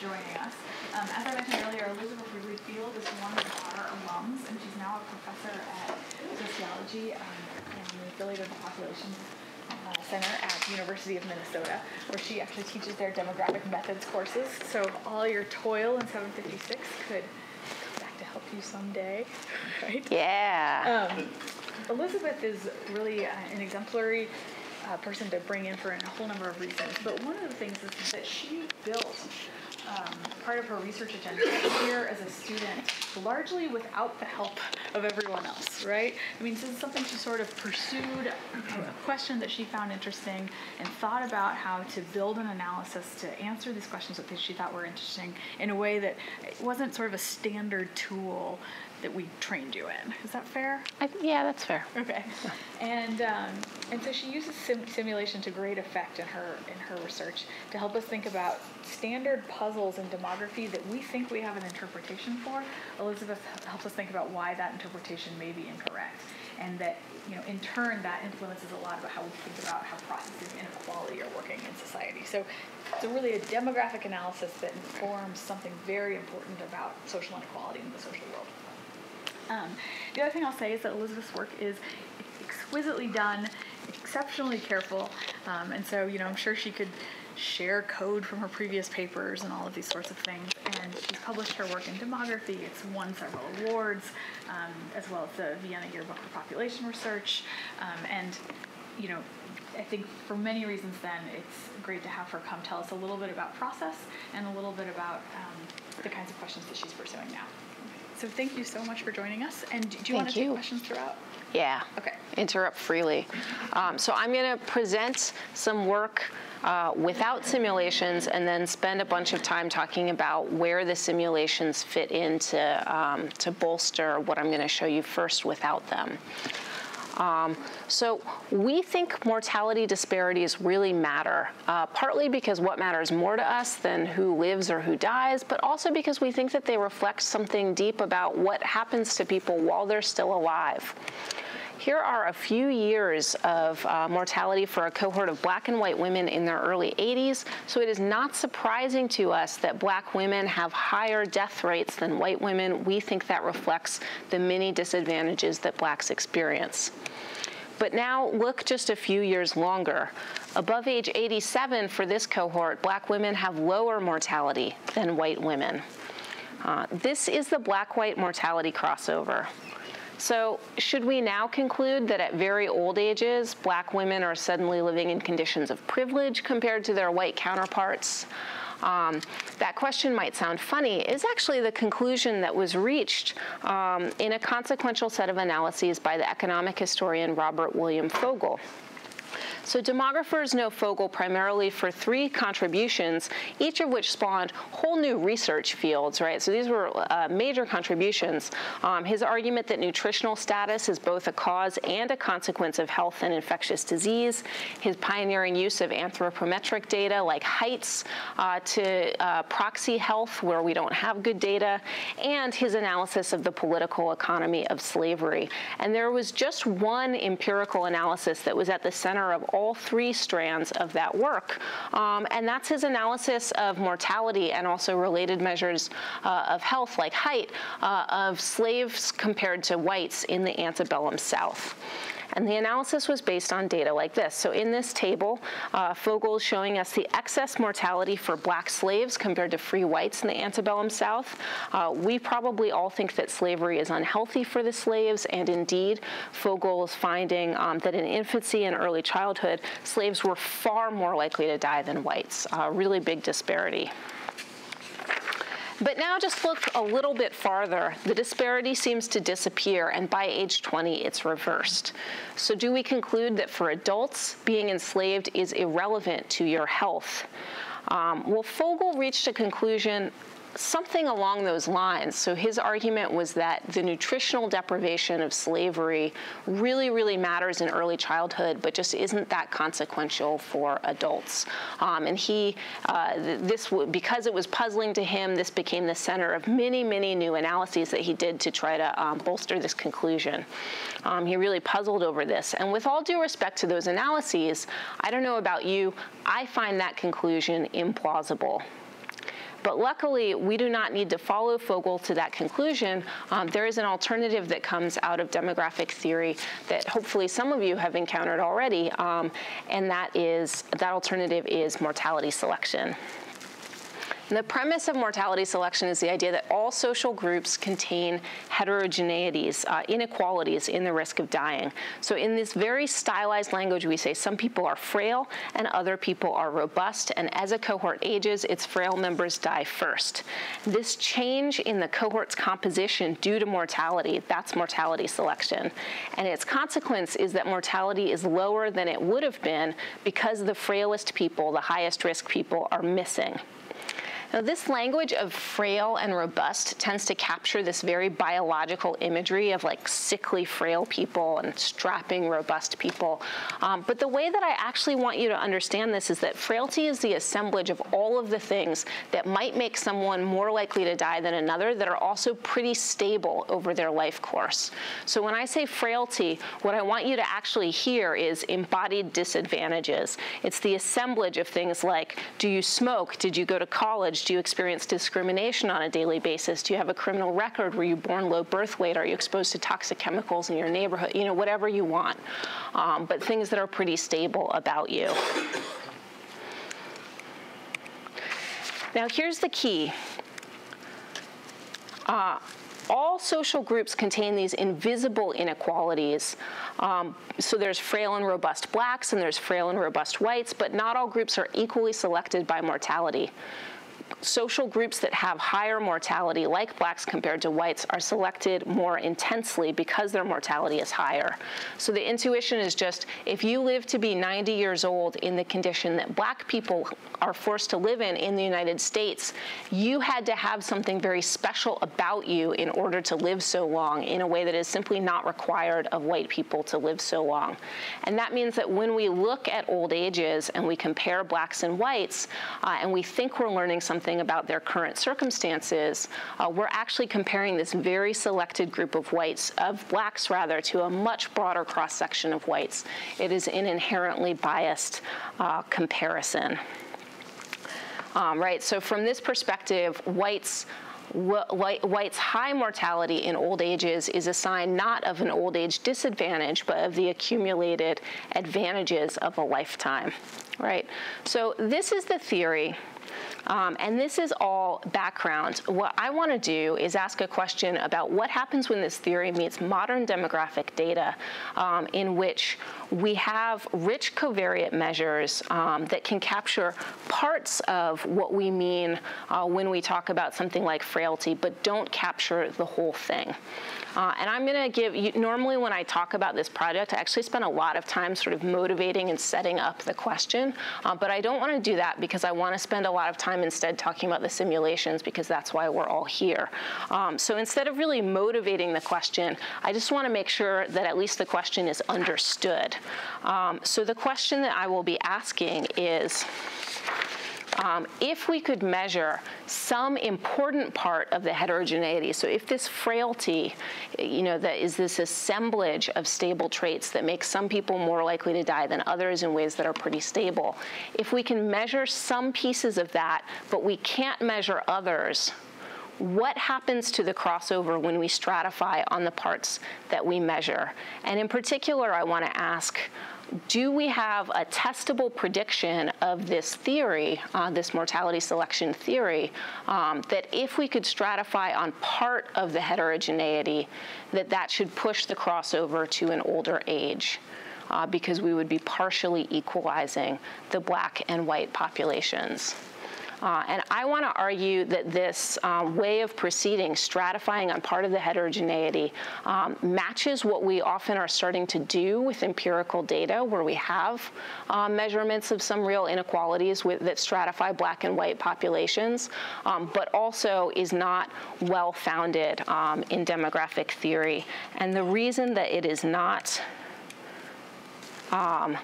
joining us. Um, as I mentioned earlier, Elizabeth Wrigley Field is one of our alums, and she's now a professor at sociology um, in the affiliated population uh, Center at University of Minnesota, where she actually teaches their demographic methods courses. So all your toil in 756 could come back to help you someday, right? Yeah. Um, Elizabeth is really uh, an exemplary uh, person to bring in for a whole number of reasons. But one of the things is that she built um, part of her research agenda here as a student, largely without the help of everyone else, right? I mean, this is something she sort of pursued, a question that she found interesting, and thought about how to build an analysis to answer these questions that she thought were interesting in a way that it wasn't sort of a standard tool that we trained you in. Is that fair? I, yeah, that's fair. Okay. And um, and so she uses sim- simulation to great effect in her in her research to help us think about standard puzzles in demography that we think we have an interpretation for. Elizabeth helps us think about why that interpretation may be incorrect, and that you know in turn that influences a lot about how we think about how processes of inequality are working in society. So it's a really a demographic analysis that informs something very important about social inequality in the social world. Um, the other thing I'll say is that Elizabeth's work is exquisitely done, exceptionally careful, um, and so you know I'm sure she could share code from her previous papers and all of these sorts of things. And she's published her work in demography. It's won several awards, um, as well as the Vienna Yearbook for Population Research. Um, and you know, I think for many reasons, then it's great to have her come tell us a little bit about process and a little bit about um, the kinds of questions that she's pursuing now. So thank you so much for joining us. And do you want to take questions throughout? Yeah. Okay. Interrupt freely. Um, so I'm going to present some work uh, without simulations and then spend a bunch of time talking about where the simulations fit into um, to bolster what I'm going to show you first without them. Um, so we think mortality disparities really matter, uh, partly because what matters more to us than who lives or who dies, but also because we think that they reflect something deep about what happens to people while they're still alive. Here are a few years of uh, mortality for a cohort of black and white women in their early 80s. So it is not surprising to us that black women have higher death rates than white women. We think that reflects the many disadvantages that blacks experience. But now look just a few years longer. Above age 87 for this cohort, black women have lower mortality than white women. Uh, this is the black-white mortality crossover. So should we now conclude that at very old ages, black women are suddenly living in conditions of privilege compared to their white counterparts? Um, that question might sound funny, is actually the conclusion that was reached um, in a consequential set of analyses by the economic historian Robert William Fogel. So demographers know Fogel primarily for three contributions, each of which spawned whole new research fields, right? So these were uh, major contributions. Um, his argument that nutritional status is both a cause and a consequence of health and infectious disease, his pioneering use of anthropometric data like heights uh, to uh, proxy health where we don't have good data, and his analysis of the political economy of slavery. And there was just one empirical analysis that was at the center of all three strands of that work. Um, and that's his analysis of mortality and also related measures uh, of health, like height, uh, of slaves compared to whites in the antebellum South. And the analysis was based on data like this. So in this table, uh, Fogel is showing us the excess mortality for black slaves compared to free whites in the antebellum South. Uh, we probably all think that slavery is unhealthy for the slaves, and indeed, Fogel is finding um, that in infancy and early childhood, slaves were far more likely to die than whites. Uh, really big disparity. But now just look a little bit farther. The disparity seems to disappear, and by age 20, it's reversed. So do we conclude that for adults, being enslaved is irrelevant to your health? Um, well, Fogel reached a conclusion something along those lines. So his argument was that the nutritional deprivation of slavery really, really matters in early childhood, but just isn't that consequential for adults. Um, and he, uh, this, because it was puzzling to him, this became the center of many, many new analyses that he did to try to um, bolster this conclusion. Um, he really puzzled over this. And with all due respect to those analyses, I don't know about you, I find that conclusion implausible. But luckily, we do not need to follow Fogel to that conclusion. Um, there is an alternative that comes out of demographic theory that hopefully some of you have encountered already, um, and that is that alternative is mortality selection. The premise of mortality selection is the idea that all social groups contain heterogeneities, uh, inequalities in the risk of dying. So in this very stylized language, we say some people are frail and other people are robust, and as a cohort ages, its frail members die first. This change in the cohort's composition due to mortality, that's mortality selection. And its consequence is that mortality is lower than it would have been because the frailest people, the highest risk people, are missing. Now, this language of frail and robust tends to capture this very biological imagery of like sickly, frail people and strapping, robust people. Um, but the way that I actually want you to understand this is that frailty is the assemblage of all of the things that might make someone more likely to die than another that are also pretty stable over their life course. So when I say frailty, what I want you to actually hear is embodied disadvantages. It's the assemblage of things like do you smoke? Did you go to college? Do you experience discrimination on a daily basis? Do you have a criminal record? Were you born low birth weight? Are you exposed to toxic chemicals in your neighborhood? You know, whatever you want, um, but things that are pretty stable about you. Now, here's the key. Uh, all social groups contain these invisible inequalities. Um, so there's frail and robust blacks and there's frail and robust whites, but not all groups are equally selected by mortality social groups that have higher mortality, like blacks compared to whites, are selected more intensely because their mortality is higher. So the intuition is just if you live to be 90 years old in the condition that black people are forced to live in in the United States, you had to have something very special about you in order to live so long in a way that is simply not required of white people to live so long. And that means that when we look at old ages and we compare blacks and whites, uh, and we think we're learning something something about their current circumstances, uh, we're actually comparing this very selected group of whites, of blacks rather, to a much broader cross section of whites. It is an inherently biased uh, comparison. Um, right, so from this perspective, whites whites' high mortality in old ages is a sign not of an old age disadvantage, but of the accumulated advantages of a lifetime, right? So this is the theory um, and this is all background. What I want to do is ask a question about what happens when this theory meets modern demographic data um, in which we have rich covariate measures um, that can capture parts of what we mean uh, when we talk about something like frailty, but don't capture the whole thing. Uh, and I'm going to give you, normally when I talk about this project, I actually spend a lot of time sort of motivating and setting up the question, uh, but I don't want to do that because I want to spend a lot of time instead talking about the simulations because that's why we're all here. Um, so instead of really motivating the question, I just want to make sure that at least the question is understood. Um, so the question that I will be asking is, um, if we could measure some important part of the heterogeneity, so if this frailty, you know, that is this assemblage of stable traits that makes some people more likely to die than others in ways that are pretty stable, if we can measure some pieces of that, but we can't measure others, what happens to the crossover when we stratify on the parts that we measure? And in particular, I want to ask, do we have a testable prediction of this theory, uh, this mortality selection theory, um, that if we could stratify on part of the heterogeneity, that that should push the crossover to an older age? Uh, because we would be partially equalizing the black and white populations. Uh, and I want to argue that this um, way of proceeding, stratifying on part of the heterogeneity, um, matches what we often are starting to do with empirical data, where we have um, measurements of some real inequalities with, that stratify black and white populations, um, but also is not well founded um, in demographic theory. And the reason that it is not um,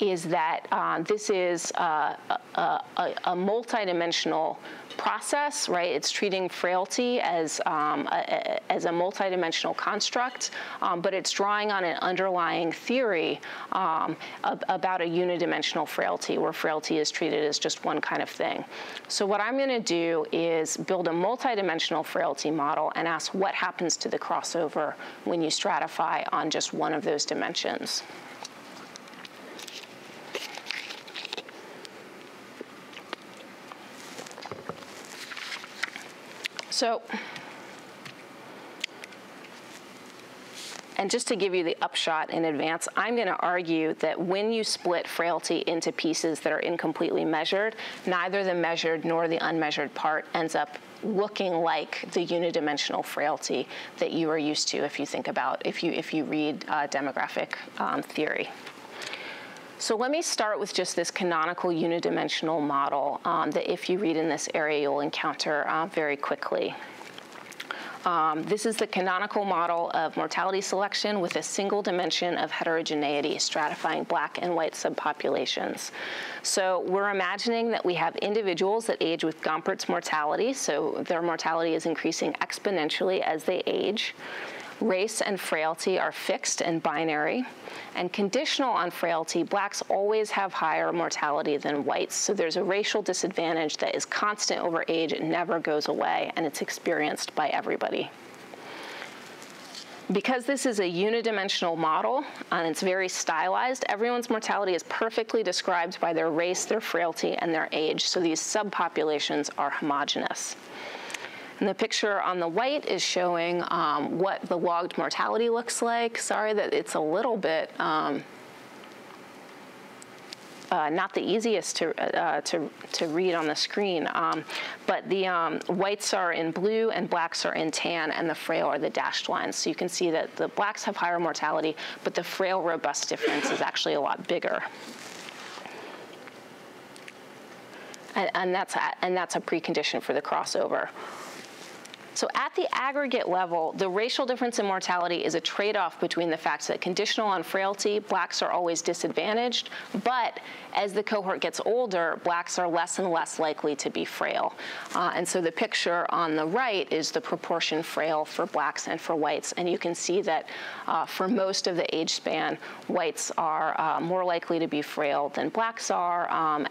is that uh, this is uh, a, a, a multidimensional process, right? It's treating frailty as, um, a, as a multidimensional construct, um, but it's drawing on an underlying theory um, ab about a unidimensional frailty, where frailty is treated as just one kind of thing. So what I'm going to do is build a multidimensional frailty model and ask what happens to the crossover when you stratify on just one of those dimensions. So, and just to give you the upshot in advance, I'm going to argue that when you split frailty into pieces that are incompletely measured, neither the measured nor the unmeasured part ends up looking like the unidimensional frailty that you are used to if you think about, if you, if you read uh, demographic um, theory. So let me start with just this canonical unidimensional model um, that if you read in this area, you'll encounter uh, very quickly. Um, this is the canonical model of mortality selection with a single dimension of heterogeneity stratifying black and white subpopulations. So we're imagining that we have individuals that age with Gompertz mortality, so their mortality is increasing exponentially as they age. Race and frailty are fixed and binary. And conditional on frailty, blacks always have higher mortality than whites. So there's a racial disadvantage that is constant over age. It never goes away, and it's experienced by everybody. Because this is a unidimensional model and it's very stylized, everyone's mortality is perfectly described by their race, their frailty, and their age. So these subpopulations are homogeneous. And the picture on the white is showing um, what the logged mortality looks like. Sorry that it's a little bit um, uh, not the easiest to, uh, to, to read on the screen, um, but the um, whites are in blue and blacks are in tan, and the frail are the dashed lines. So you can see that the blacks have higher mortality, but the frail robust difference is actually a lot bigger. And, and, that's a, and that's a precondition for the crossover. So at the aggregate level, the racial difference in mortality is a trade-off between the fact that conditional on frailty, blacks are always disadvantaged, but as the cohort gets older, blacks are less and less likely to be frail. Uh, and so the picture on the right is the proportion frail for blacks and for whites. And you can see that uh, for most of the age span, whites are uh, more likely to be frail than blacks are. Um,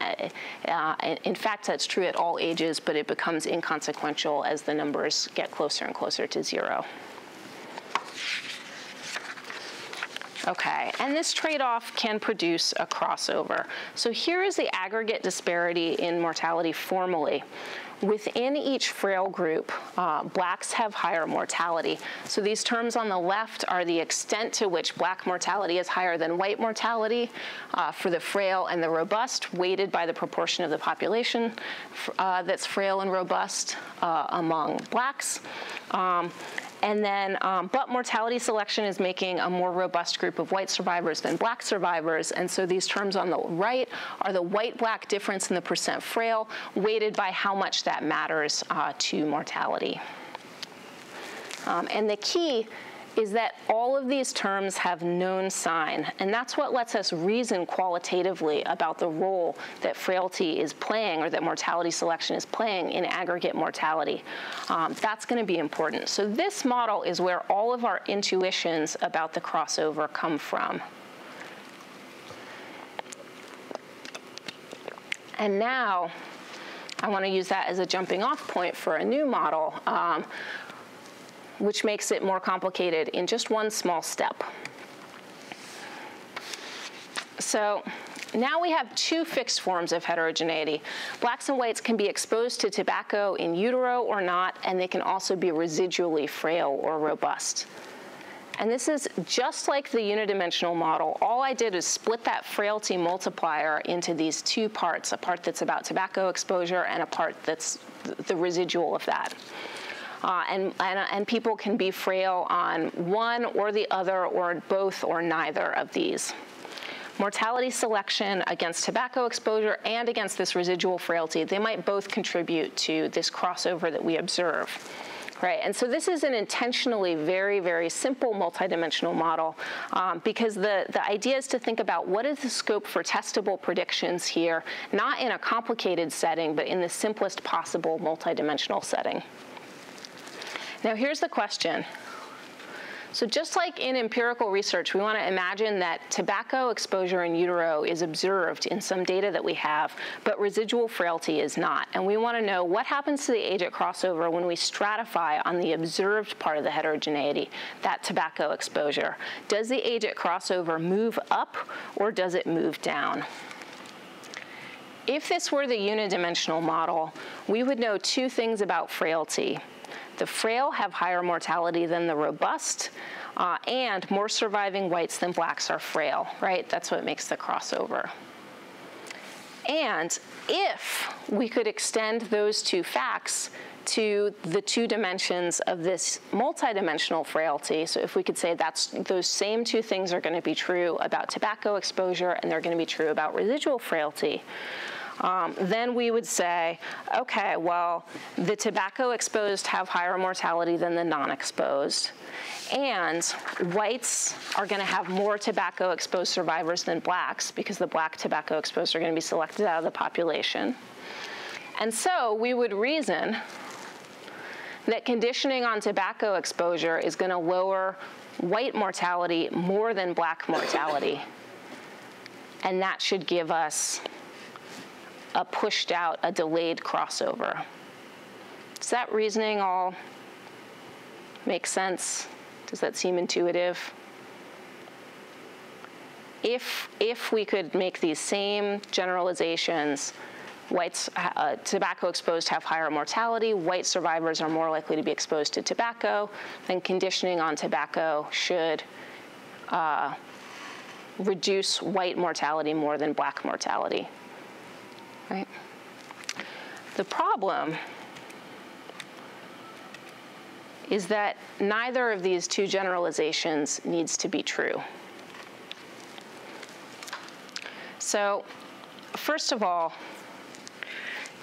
uh, in fact, that's true at all ages, but it becomes inconsequential as the numbers get closer and closer to zero. Okay, and this trade-off can produce a crossover. So here is the aggregate disparity in mortality formally. Within each frail group, uh, blacks have higher mortality. So these terms on the left are the extent to which black mortality is higher than white mortality uh, for the frail and the robust, weighted by the proportion of the population uh, that's frail and robust uh, among blacks. Um, and then, um, but mortality selection is making a more robust group of white survivors than black survivors. And so these terms on the right are the white-black difference in the percent frail, weighted by how much that matters uh, to mortality. Um, and the key is that all of these terms have known sign, and that's what lets us reason qualitatively about the role that frailty is playing or that mortality selection is playing in aggregate mortality. Um, that's going to be important. So this model is where all of our intuitions about the crossover come from. And now, I want to use that as a jumping off point for a new model, um, which makes it more complicated in just one small step. So now we have two fixed forms of heterogeneity. Blacks and whites can be exposed to tobacco in utero or not, and they can also be residually frail or robust. And this is just like the unidimensional model. All I did is split that frailty multiplier into these two parts, a part that's about tobacco exposure and a part that's the residual of that. Uh, and, and, and people can be frail on one or the other or both or neither of these mortality selection against tobacco exposure and against this residual frailty, they might both contribute to this crossover that we observe. Right, and so this is an intentionally very, very simple multidimensional model um, because the, the idea is to think about what is the scope for testable predictions here, not in a complicated setting, but in the simplest possible multidimensional setting. Now here's the question. So just like in empirical research, we want to imagine that tobacco exposure in utero is observed in some data that we have, but residual frailty is not. And we want to know what happens to the age at crossover when we stratify on the observed part of the heterogeneity, that tobacco exposure. Does the age at crossover move up or does it move down? If this were the unidimensional model, we would know two things about frailty. The frail have higher mortality than the robust, uh, and more surviving whites than blacks are frail, right? That's what makes the crossover. And if we could extend those two facts to the two dimensions of this multidimensional frailty. So if we could say that's those same two things are going to be true about tobacco exposure and they're going to be true about residual frailty, um, then we would say, okay, well, the tobacco exposed have higher mortality than the non-exposed. And whites are going to have more tobacco exposed survivors than blacks because the black tobacco exposed are going to be selected out of the population. And so we would reason that conditioning on tobacco exposure is going to lower white mortality more than black mortality. And that should give us a pushed out, a delayed crossover. Does that reasoning all make sense? Does that seem intuitive? If, if we could make these same generalizations, whites, uh, tobacco exposed have higher mortality, white survivors are more likely to be exposed to tobacco, then conditioning on tobacco should uh, reduce white mortality more than black mortality? The problem is that neither of these two generalizations needs to be true. So first of all,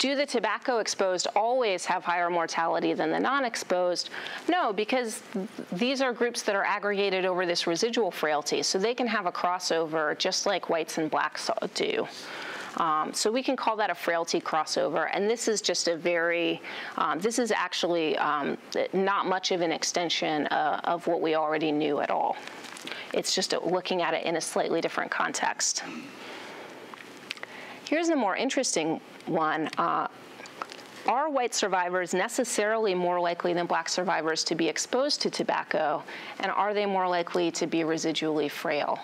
do the tobacco exposed always have higher mortality than the non-exposed? No, because these are groups that are aggregated over this residual frailty, so they can have a crossover just like whites and blacks do. Um, so we can call that a frailty crossover. And this is just a very, um, this is actually um, not much of an extension uh, of what we already knew at all. It's just looking at it in a slightly different context. Here's a more interesting one. Uh, are white survivors necessarily more likely than black survivors to be exposed to tobacco? And are they more likely to be residually frail?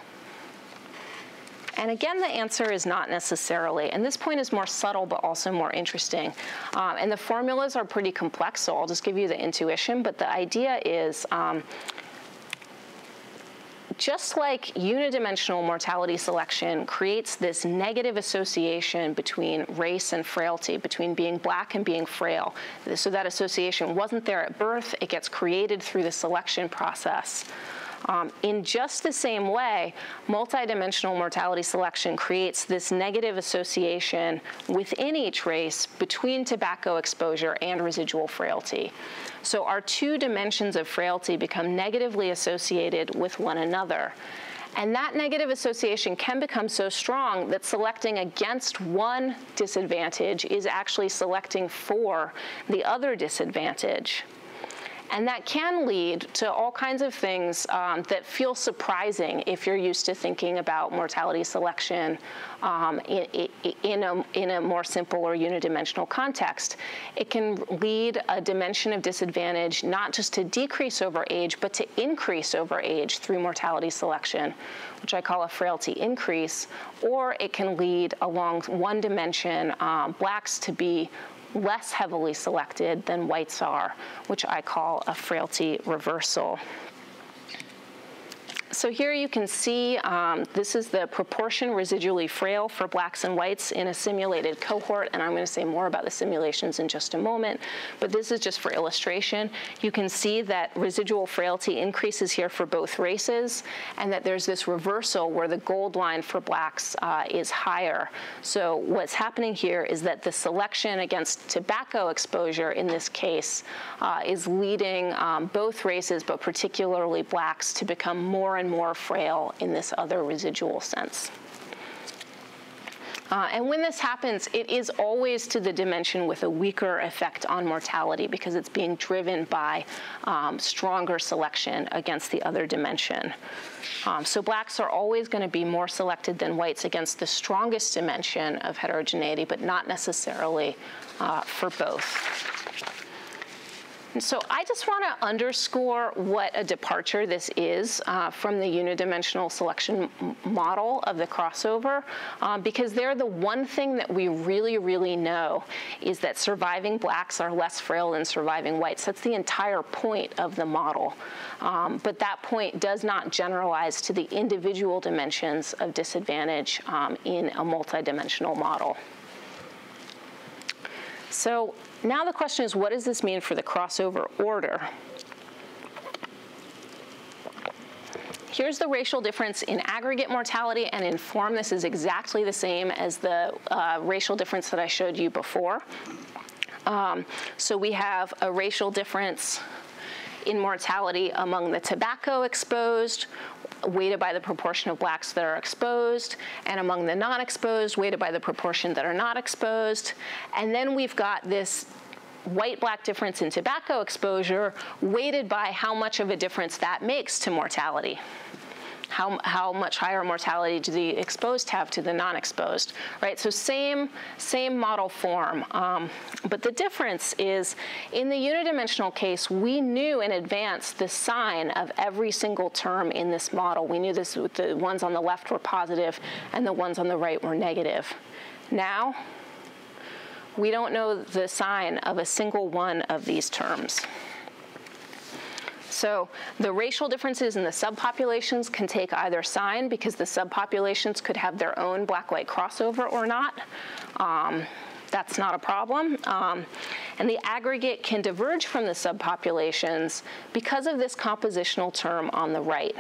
And again, the answer is not necessarily. And this point is more subtle, but also more interesting. Um, and the formulas are pretty complex, so I'll just give you the intuition. But the idea is um, just like unidimensional mortality selection creates this negative association between race and frailty, between being black and being frail. So that association wasn't there at birth, it gets created through the selection process. Um, in just the same way, multidimensional mortality selection creates this negative association within each race between tobacco exposure and residual frailty. So our two dimensions of frailty become negatively associated with one another. And that negative association can become so strong that selecting against one disadvantage is actually selecting for the other disadvantage. And that can lead to all kinds of things um, that feel surprising if you're used to thinking about mortality selection um, in, in, a, in a more simple or unidimensional context. It can lead a dimension of disadvantage not just to decrease over age, but to increase over age through mortality selection, which I call a frailty increase, or it can lead along one dimension, um, blacks to be less heavily selected than whites are, which I call a frailty reversal. So here you can see um, this is the proportion residually frail for blacks and whites in a simulated cohort, and I'm going to say more about the simulations in just a moment, but this is just for illustration. You can see that residual frailty increases here for both races, and that there's this reversal where the gold line for blacks uh, is higher. So what's happening here is that the selection against tobacco exposure in this case uh, is leading um, both races, but particularly blacks, to become more and more frail in this other residual sense. Uh, and when this happens, it is always to the dimension with a weaker effect on mortality because it's being driven by um, stronger selection against the other dimension. Um, so blacks are always going to be more selected than whites against the strongest dimension of heterogeneity, but not necessarily uh, for both. So I just want to underscore what a departure this is uh, from the unidimensional selection model of the crossover, um, because they're the one thing that we really, really know is that surviving blacks are less frail than surviving whites. That's the entire point of the model. Um, but that point does not generalize to the individual dimensions of disadvantage um, in a multidimensional model. So now the question is, what does this mean for the crossover order? Here's the racial difference in aggregate mortality and in form. This is exactly the same as the uh, racial difference that I showed you before. Um, so we have a racial difference in mortality among the tobacco exposed, weighted by the proportion of blacks that are exposed, and among the non-exposed, weighted by the proportion that are not exposed. And then we've got this white-black difference in tobacco exposure weighted by how much of a difference that makes to mortality how, how much higher mortality do the exposed have to the non-exposed, right? So same, same model form. Um, but the difference is in the unidimensional case, we knew in advance the sign of every single term in this model. We knew this, the ones on the left were positive and the ones on the right were negative. Now, we don't know the sign of a single one of these terms. So the racial differences in the subpopulations can take either sign because the subpopulations could have their own black-white crossover or not. Um, that's not a problem. Um, and the aggregate can diverge from the subpopulations because of this compositional term on the right.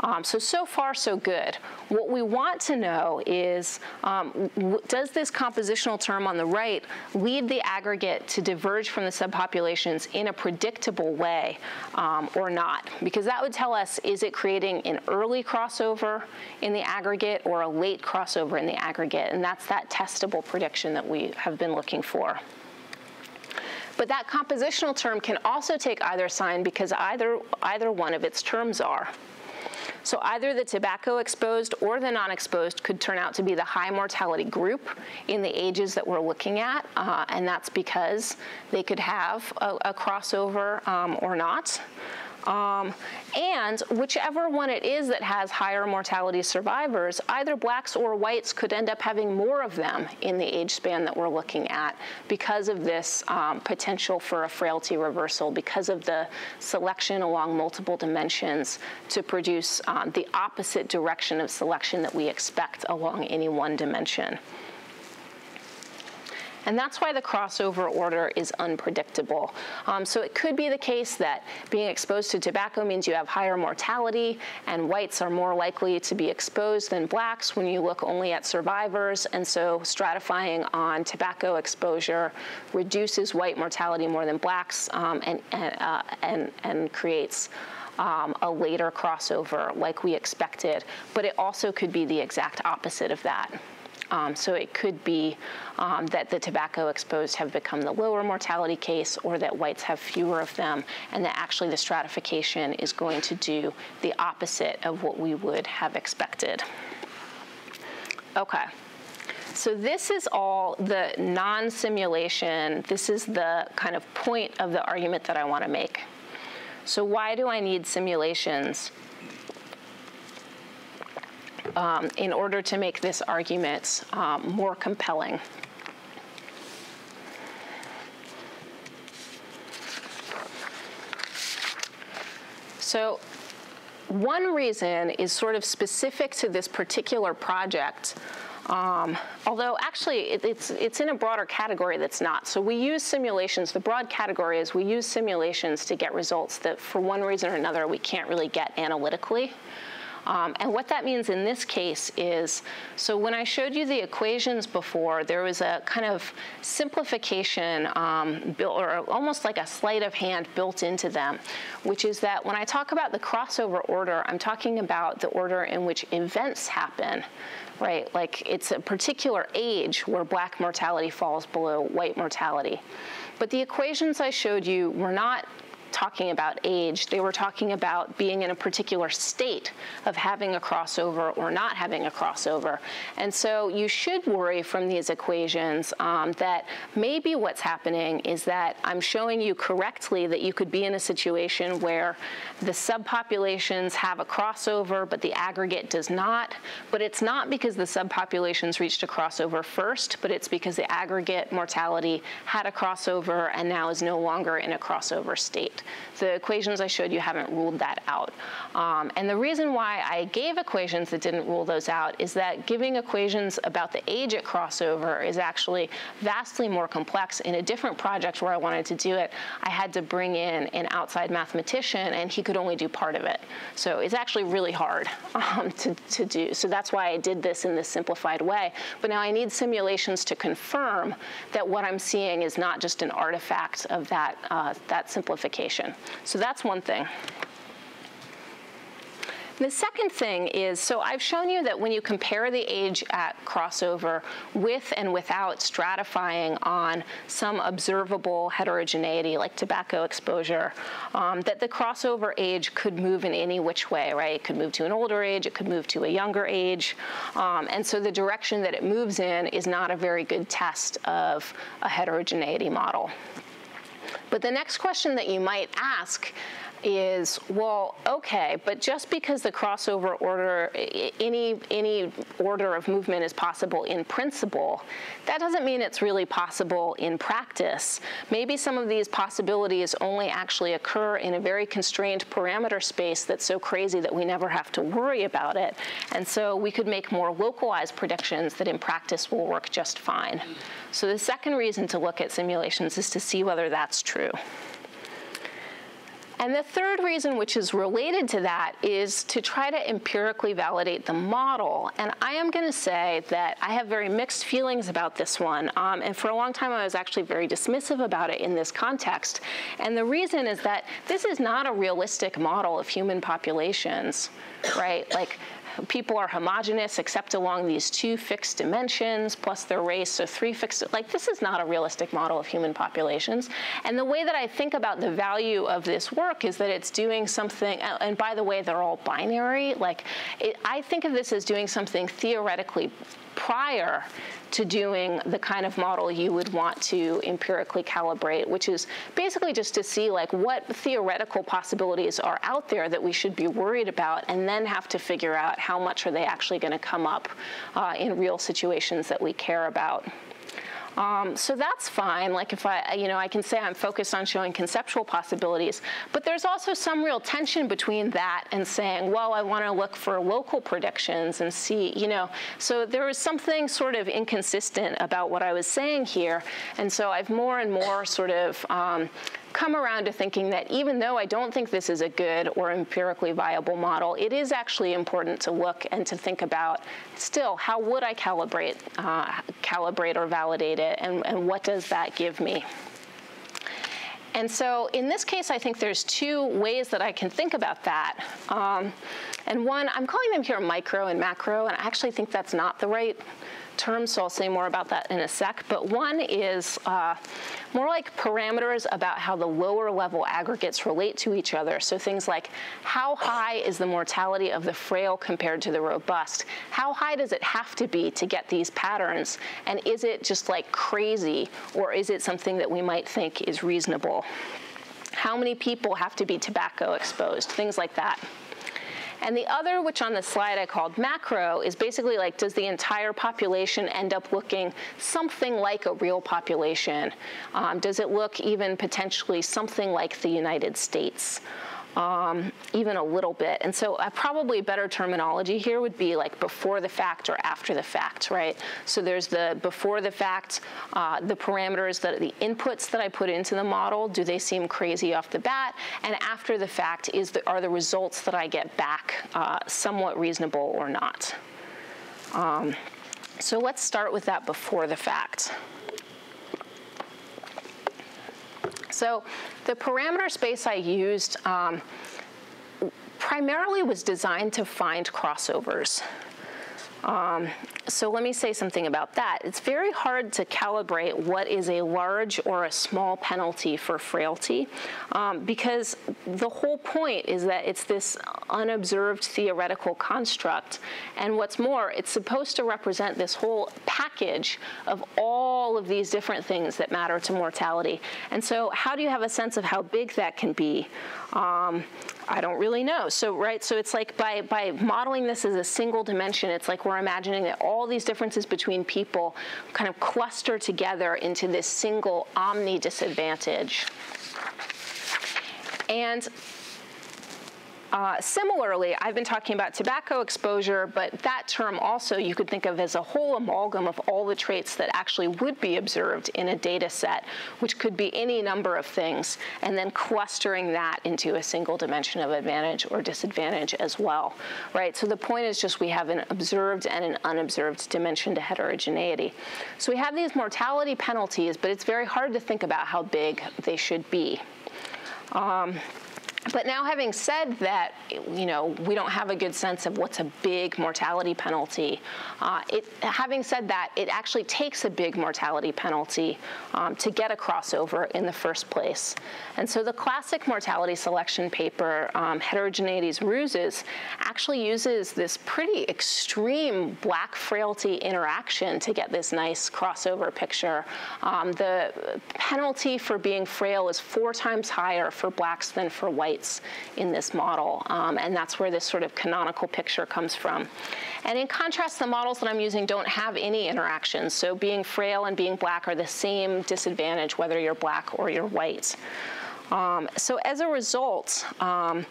Um, so, so far, so good. What we want to know is, um, does this compositional term on the right lead the aggregate to diverge from the subpopulations in a predictable way um, or not? Because that would tell us, is it creating an early crossover in the aggregate or a late crossover in the aggregate? And that's that testable prediction that we have been looking for. But that compositional term can also take either sign because either, either one of its terms are. So either the tobacco exposed or the non-exposed could turn out to be the high mortality group in the ages that we're looking at, uh, and that's because they could have a, a crossover um, or not. Um, and whichever one it is that has higher mortality survivors, either blacks or whites could end up having more of them in the age span that we're looking at because of this um, potential for a frailty reversal, because of the selection along multiple dimensions to produce um, the opposite direction of selection that we expect along any one dimension. And that's why the crossover order is unpredictable. Um, so it could be the case that being exposed to tobacco means you have higher mortality, and whites are more likely to be exposed than blacks when you look only at survivors. And so stratifying on tobacco exposure reduces white mortality more than blacks um, and, and, uh, and, and creates um, a later crossover like we expected. But it also could be the exact opposite of that. Um, so it could be um, that the tobacco exposed have become the lower mortality case or that whites have fewer of them and that actually the stratification is going to do the opposite of what we would have expected. Okay. So this is all the non-simulation, this is the kind of point of the argument that I want to make. So why do I need simulations? Um, in order to make this argument um, more compelling. So one reason is sort of specific to this particular project. Um, although actually it, it's, it's in a broader category that's not. So we use simulations, the broad category is we use simulations to get results that for one reason or another we can't really get analytically. Um, and what that means in this case is, so when I showed you the equations before, there was a kind of simplification um, built, or almost like a sleight of hand built into them, which is that when I talk about the crossover order, I'm talking about the order in which events happen right? Like it's a particular age where black mortality falls below white mortality. But the equations I showed you were not talking about age. They were talking about being in a particular state of having a crossover or not having a crossover. And so you should worry from these equations um, that maybe what's happening is that I'm showing you correctly that you could be in a situation where the subpopulations have a crossover, but the aggregate does not. But it's not because the subpopulations reached a crossover first, but it's because the aggregate mortality had a crossover and now is no longer in a crossover state. The equations I showed you haven't ruled that out. Um, and the reason why I gave equations that didn't rule those out is that giving equations about the age at crossover is actually vastly more complex. In a different project where I wanted to do it, I had to bring in an outside mathematician, and he could only do part of it. So it's actually really hard um, to, to do. So that's why I did this in this simplified way. But now I need simulations to confirm that what I'm seeing is not just an artifact of that, uh, that simplification. So that's one thing. The second thing is, so I've shown you that when you compare the age at crossover with and without stratifying on some observable heterogeneity like tobacco exposure, um, that the crossover age could move in any which way, right? It could move to an older age, it could move to a younger age. Um, and so the direction that it moves in is not a very good test of a heterogeneity model. But the next question that you might ask is, well, okay, but just because the crossover order, any, any order of movement is possible in principle, that doesn't mean it's really possible in practice. Maybe some of these possibilities only actually occur in a very constrained parameter space that's so crazy that we never have to worry about it. And so we could make more localized predictions that in practice will work just fine. So the second reason to look at simulations is to see whether that's true. And the third reason, which is related to that, is to try to empirically validate the model. And I am going to say that I have very mixed feelings about this one. Um, and for a long time, I was actually very dismissive about it in this context. And the reason is that this is not a realistic model of human populations, right? Like, people are homogenous except along these two fixed dimensions plus their race, so three fixed, like this is not a realistic model of human populations. And the way that I think about the value of this work is that it's doing something, uh, and by the way, they're all binary, like it, I think of this as doing something theoretically prior to doing the kind of model you would want to empirically calibrate, which is basically just to see like what theoretical possibilities are out there that we should be worried about and then have to figure out how much are they actually going to come up uh, in real situations that we care about. Um, so that's fine. Like if I, you know, I can say I'm focused on showing conceptual possibilities, but there's also some real tension between that and saying, well, I want to look for local predictions and see, you know. So there was something sort of inconsistent about what I was saying here, and so I've more and more sort of um, come around to thinking that even though I don't think this is a good or empirically viable model, it is actually important to look and to think about still how would I calibrate, uh, calibrate or validate it, and, and what does that give me? And so in this case, I think there's two ways that I can think about that. Um, and one, I'm calling them here micro and macro, and I actually think that's not the right terms, so I'll say more about that in a sec. But one is uh, more like parameters about how the lower level aggregates relate to each other. So things like how high is the mortality of the frail compared to the robust? How high does it have to be to get these patterns? And is it just like crazy, or is it something that we might think is reasonable? How many people have to be tobacco exposed? Things like that. And the other, which on the slide I called macro, is basically like, does the entire population end up looking something like a real population? Um, does it look even potentially something like the United States? Um, even a little bit. And so uh, probably better terminology here would be like before the fact or after the fact, right? So there's the before the fact, uh, the parameters that the inputs that I put into the model, do they seem crazy off the bat? And after the fact, is the, are the results that I get back uh, somewhat reasonable or not? Um, so let's start with that before the fact. So the parameter space I used um, primarily was designed to find crossovers. Um, so let me say something about that. It's very hard to calibrate what is a large or a small penalty for frailty um, because the whole point is that it's this unobserved theoretical construct. And what's more, it's supposed to represent this whole package of all of these different things that matter to mortality. And so how do you have a sense of how big that can be? Um, I don't really know. So, right, so it's like by, by modeling this as a single dimension, it's like we're imagining that all these differences between people kind of cluster together into this single omni disadvantage. And uh, similarly, I've been talking about tobacco exposure, but that term also you could think of as a whole amalgam of all the traits that actually would be observed in a data set, which could be any number of things, and then clustering that into a single dimension of advantage or disadvantage as well, right? So the point is just we have an observed and an unobserved dimension to heterogeneity. So we have these mortality penalties, but it's very hard to think about how big they should be. Um, but now having said that, you know, we don't have a good sense of what's a big mortality penalty, uh, it, having said that, it actually takes a big mortality penalty um, to get a crossover in the first place. And so the classic mortality selection paper, um, Heterogeneity's Ruses, actually uses this pretty extreme black frailty interaction to get this nice crossover picture. Um, the penalty for being frail is four times higher for blacks than for whites in this model. Um, and that's where this sort of canonical picture comes from. And in contrast, the models that I'm using don't have any interactions. So being frail and being black are the same disadvantage, whether you're black or you're white. Um, so as a result, um,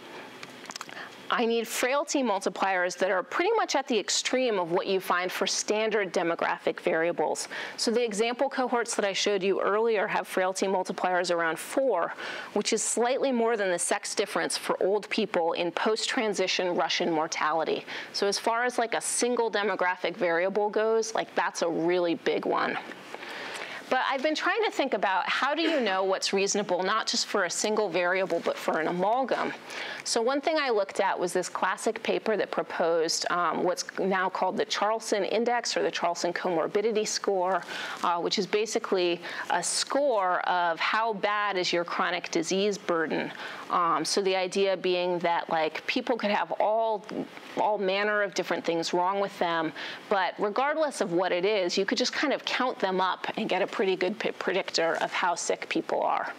I need frailty multipliers that are pretty much at the extreme of what you find for standard demographic variables. So the example cohorts that I showed you earlier have frailty multipliers around four, which is slightly more than the sex difference for old people in post-transition Russian mortality. So as far as like a single demographic variable goes, like that's a really big one. But I've been trying to think about how do you know what's reasonable, not just for a single variable, but for an amalgam. So one thing I looked at was this classic paper that proposed um, what's now called the Charlson Index or the Charlson Comorbidity Score, uh, which is basically a score of how bad is your chronic disease burden. Um, so the idea being that like people could have all all manner of different things wrong with them, but regardless of what it is, you could just kind of count them up and get a pretty good predictor of how sick people are.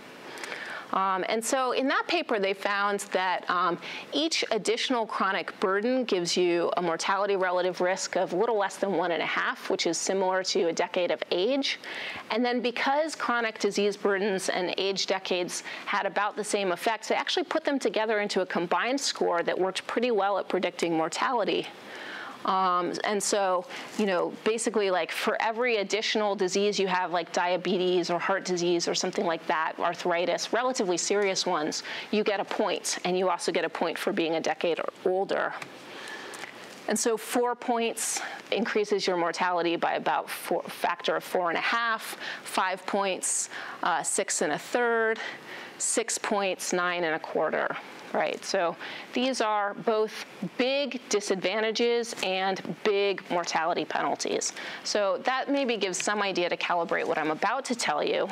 Um, and so in that paper, they found that um, each additional chronic burden gives you a mortality relative risk of a little less than one and a half, which is similar to a decade of age. And then because chronic disease burdens and age decades had about the same effects, they actually put them together into a combined score that worked pretty well at predicting mortality. Um, and so, you know, basically like for every additional disease you have like diabetes or heart disease or something like that, arthritis, relatively serious ones, you get a. And you also get a point for being a decade or older. And so four points increases your mortality by about four, factor of four and a half, five points, uh, six and a third, six points, nine and a quarter right? So these are both big disadvantages and big mortality penalties. So that maybe gives some idea to calibrate what I'm about to tell you.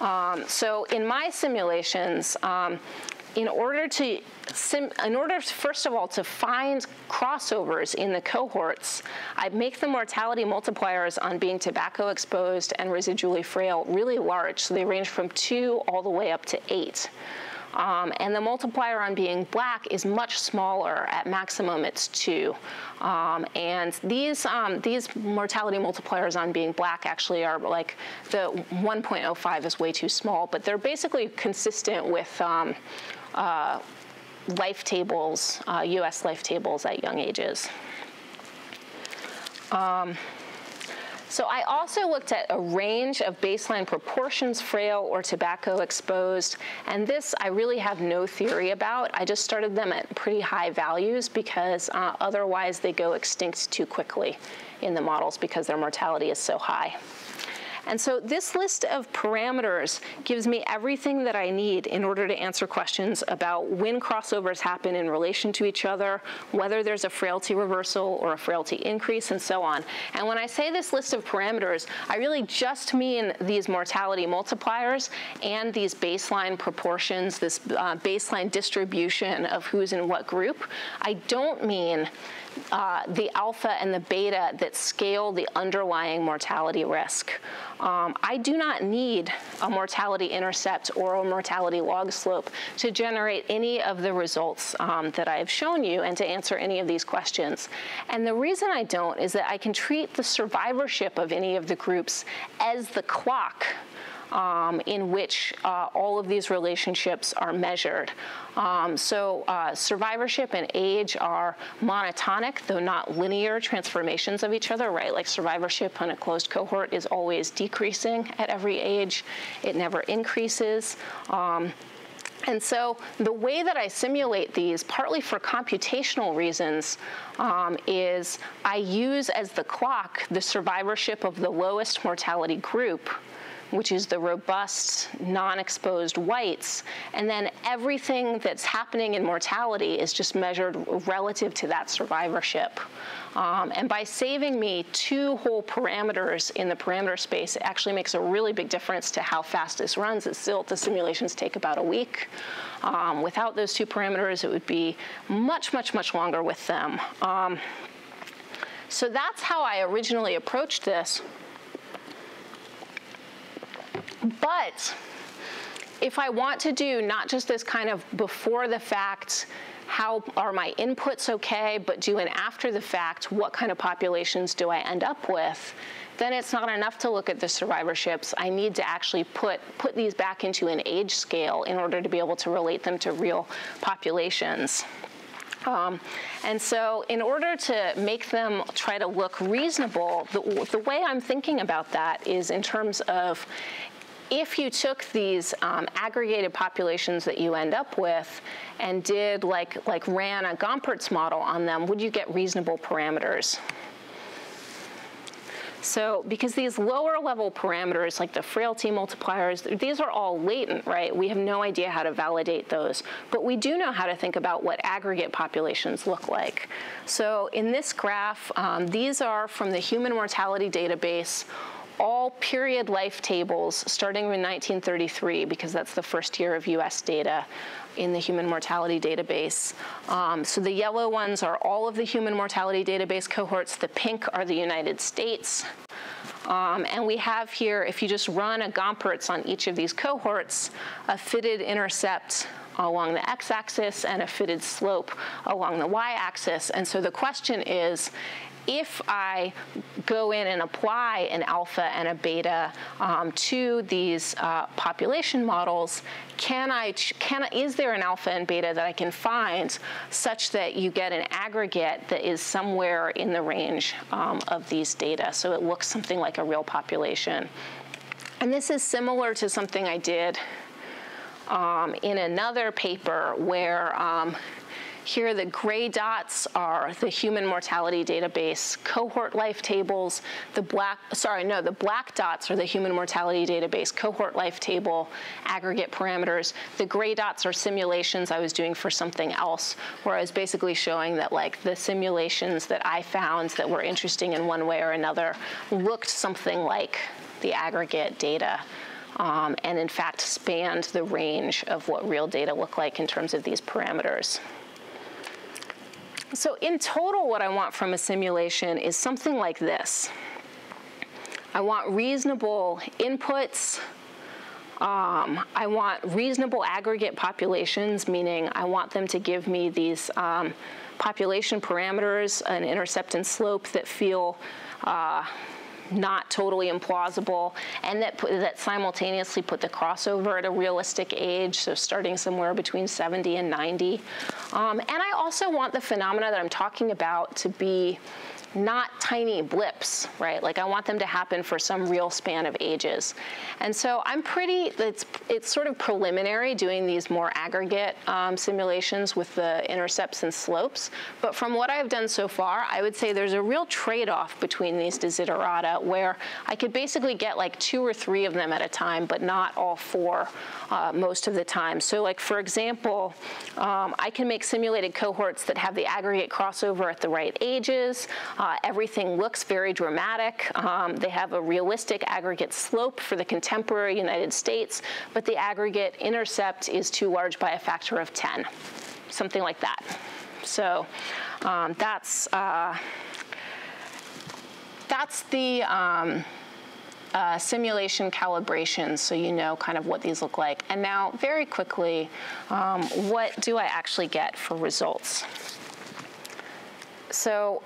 Um, so in my simulations, um, in order to in order first of all to find crossovers in the cohorts, I make the mortality multipliers on being tobacco exposed and residually frail really large. So they range from two all the way up to eight. Um, and the multiplier on being black is much smaller. At maximum, it's two. Um, and these um, these mortality multipliers on being black actually are like the 1.05 is way too small, but they're basically consistent with um, uh, life tables, uh, US life tables at young ages. So I also looked at a range of baseline proportions, frail or tobacco exposed, and this I really have no theory about. I just started them at pretty high values because uh, otherwise they go extinct too quickly in the models because their mortality is so high. And so this list of parameters gives me everything that I need in order to answer questions about when crossovers happen in relation to each other, whether there's a frailty reversal or a frailty increase, and so on. And when I say this list of parameters, I really just mean these mortality multipliers and these baseline proportions, this uh, baseline distribution of who's in what group. I don't mean uh, the alpha and the beta that scale the underlying mortality risk. Um, I do not need a mortality intercept or a mortality log slope to generate any of the results um, that I've shown you and to answer any of these questions. And the reason I don't is that I can treat the survivorship of any of the groups as the clock um, in which uh, all of these relationships are measured. Um, so uh, survivorship and age are monotonic, though not linear transformations of each other, right? Like survivorship on a closed cohort is always decreasing at every age. It never increases. Um, and so the way that I simulate these, partly for computational reasons, um, is I use as the clock the survivorship of the lowest mortality group which is the robust, non-exposed whites, and then everything that's happening in mortality is just measured relative to that survivorship. Um, and by saving me two whole parameters in the parameter space, it actually makes a really big difference to how fast this runs. It's still, the simulations take about a week. Um, without those two parameters, it would be much, much, much longer with them. Um, so that's how I originally approached this. But if I want to do not just this kind of before the fact, how are my inputs okay, but do an after the fact, what kind of populations do I end up with, then it's not enough to look at the survivorships. I need to actually put, put these back into an age scale in order to be able to relate them to real populations. Um, and so in order to make them try to look reasonable, the, the way I'm thinking about that is in terms of if you took these um, aggregated populations that you end up with and did like, like ran a Gompertz model on them, would you get reasonable parameters? So because these lower level parameters, like the frailty multipliers, these are all latent, right? We have no idea how to validate those. But we do know how to think about what aggregate populations look like. So in this graph, um, these are from the human mortality database all period life tables starting in 1933, because that's the first year of US data in the human mortality database. Um, so the yellow ones are all of the human mortality database cohorts. The pink are the United States. Um, and we have here, if you just run a Gompertz on each of these cohorts, a fitted intercept along the x-axis and a fitted slope along the y-axis. And so the question is, if I go in and apply an alpha and a beta um, to these uh, population models, can I, can I, is there an alpha and beta that I can find such that you get an aggregate that is somewhere in the range um, of these data? So it looks something like a real population. And this is similar to something I did um, in another paper where um, here, the gray dots are the human mortality database cohort life tables. The black, sorry, no, the black dots are the human mortality database cohort life table aggregate parameters. The gray dots are simulations I was doing for something else, where I was basically showing that like the simulations that I found that were interesting in one way or another looked something like the aggregate data. Um, and in fact spanned the range of what real data look like in terms of these parameters. So in total, what I want from a simulation is something like this. I want reasonable inputs. Um, I want reasonable aggregate populations, meaning I want them to give me these um, population parameters, an intercept and slope that feel uh, not totally implausible, and that, that simultaneously put the crossover at a realistic age, so starting somewhere between 70 and 90. Um, and I also want the phenomena that I'm talking about to be not tiny blips, right? Like I want them to happen for some real span of ages. And so I'm pretty, it's, it's sort of preliminary doing these more aggregate um, simulations with the intercepts and slopes. But from what I've done so far, I would say there's a real trade-off between these desiderata where I could basically get like two or three of them at a time, but not all four uh, most of the time. So like for example, um, I can make simulated cohorts that have the aggregate crossover at the right ages. Uh, everything looks very dramatic. Um, they have a realistic aggregate slope for the contemporary United States, but the aggregate intercept is too large by a factor of 10, something like that. So um, that's, uh, that's the, um, uh, simulation calibration so you know kind of what these look like. And now, very quickly, um, what do I actually get for results? So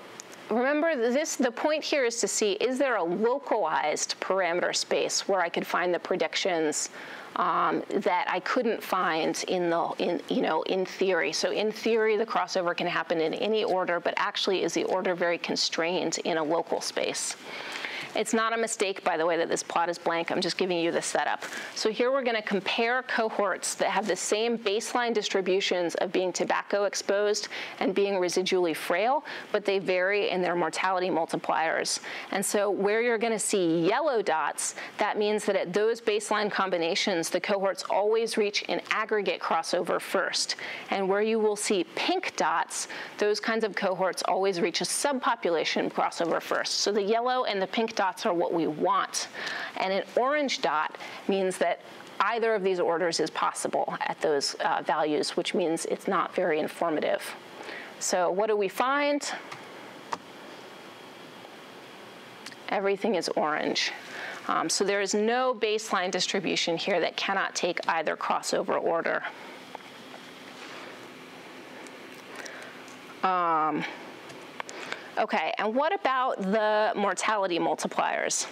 remember this, the point here is to see, is there a localized parameter space where I could find the predictions um, that I couldn't find in the, in, you know, in theory. So in theory, the crossover can happen in any order, but actually is the order very constrained in a local space. It's not a mistake, by the way, that this plot is blank. I'm just giving you the setup. So here we're going to compare cohorts that have the same baseline distributions of being tobacco exposed and being residually frail, but they vary in their mortality multipliers. And so where you're going to see yellow dots, that means that at those baseline combinations, the cohorts always reach an aggregate crossover first. And where you will see pink dots, those kinds of cohorts always reach a subpopulation crossover first. So the yellow and the pink dots dots are what we want. And an orange dot means that either of these orders is possible at those uh, values, which means it's not very informative. So what do we find? Everything is orange. Um, so there is no baseline distribution here that cannot take either crossover order. Um, Okay, and what about the mortality multipliers?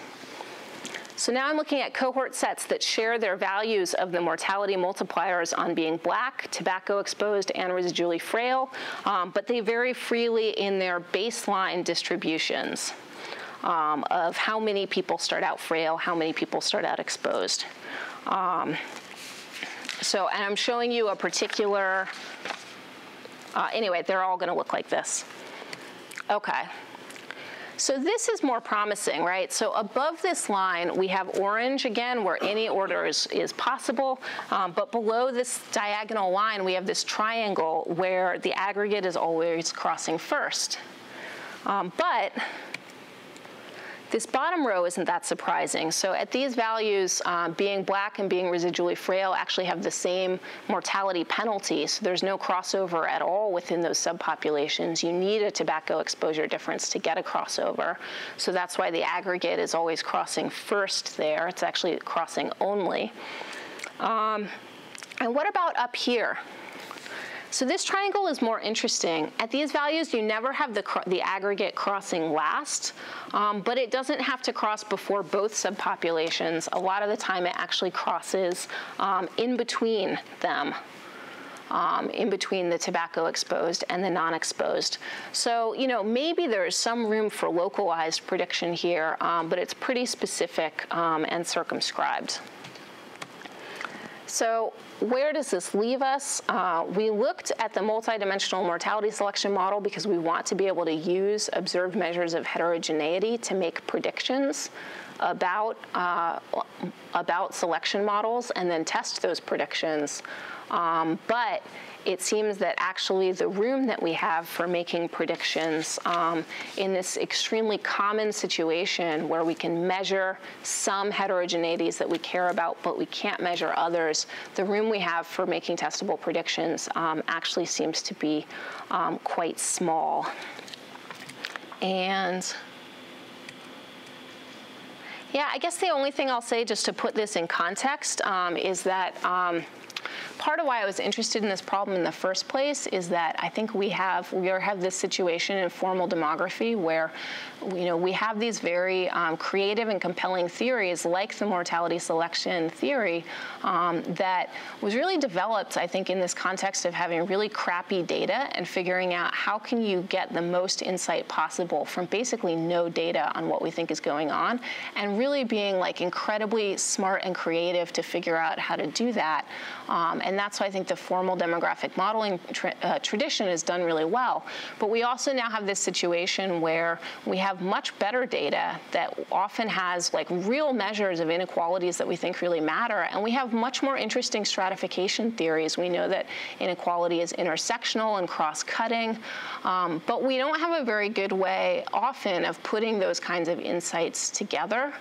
So now I'm looking at cohort sets that share their values of the mortality multipliers on being black, tobacco exposed, and residually frail, um, but they vary freely in their baseline distributions um, of how many people start out frail, how many people start out exposed. Um, so, and I'm showing you a particular, uh, anyway, they're all gonna look like this. Okay. So this is more promising, right? So above this line, we have orange again, where any order is, is possible. Um, but below this diagonal line, we have this triangle where the aggregate is always crossing first. Um, but this bottom row isn't that surprising. So at these values, um, being black and being residually frail actually have the same mortality penalty. So there's no crossover at all within those subpopulations. You need a tobacco exposure difference to get a crossover. So that's why the aggregate is always crossing first there. It's actually crossing only. Um, and what about up here? So this triangle is more interesting. At these values, you never have the, the aggregate crossing last, um, but it doesn't have to cross before both subpopulations. A lot of the time, it actually crosses um, in between them. Um, in between the tobacco exposed and the non-exposed. So, you know, maybe there's some room for localized prediction here, um, but it's pretty specific um, and circumscribed. So where does this leave us? Uh, we looked at the multidimensional mortality selection model because we want to be able to use observed measures of heterogeneity to make predictions about, uh, about selection models and then test those predictions. Um, but it seems that actually the room that we have for making predictions um, in this extremely common situation where we can measure some heterogeneities that we care about, but we can't measure others, the room we have for making testable predictions um, actually seems to be um, quite small. And yeah, I guess the only thing I'll say just to put this in context um, is that um, part of why I was interested in this problem in the first place is that I think we have we have this situation in formal demography where you know we have these very um, creative and compelling theories like the mortality selection theory um, that was really developed I think in this context of having really crappy data and figuring out how can you get the most insight possible from basically no data on what we think is going on and really being like incredibly smart and creative to figure out how to do that and that's why I think the formal demographic modeling tra uh, tradition has done really well. But we also now have this situation where we have much better data that often has like real measures of inequalities that we think really matter. And we have much more interesting stratification theories. We know that inequality is intersectional and cross-cutting. Um, but we don't have a very good way often of putting those kinds of insights together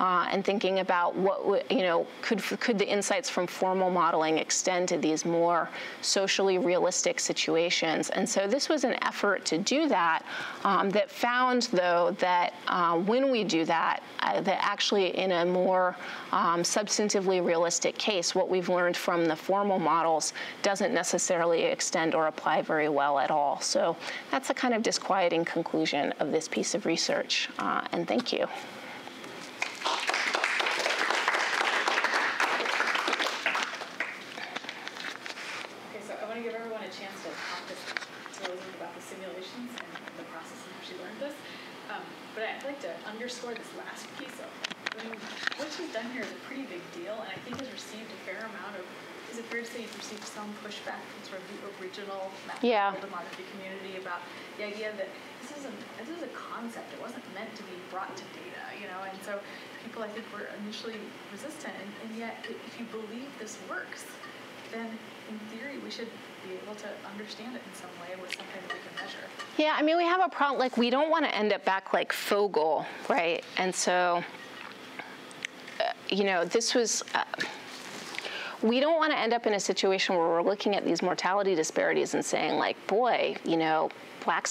uh, and thinking about what you know could could the insights from formal modeling extend to these more socially realistic situations. And so this was an effort to do that um, that found though that uh, when we do that, uh, that actually in a more um, substantively realistic case, what we've learned from the formal models doesn't necessarily extend or apply very well at all. So that's a kind of disquieting conclusion of this piece of research. Uh, and thank you. underscore this last piece of I mean, what she's done here is a pretty big deal, and I think has received a fair amount of. Is it fair to say you've received some pushback from sort of the original yeah. demography community about the idea that this is a this is a concept. It wasn't meant to be brought to data, you know, and so people I think initially resistant, and, and yet if you believe this works, then in theory we should be able to understand it in some way with something that we can measure. Yeah, I mean, we have a problem, like, we don't want to end up back like Fogel, right? And so, uh, you know, this was. Uh, we don't want to end up in a situation where we're looking at these mortality disparities and saying like boy you know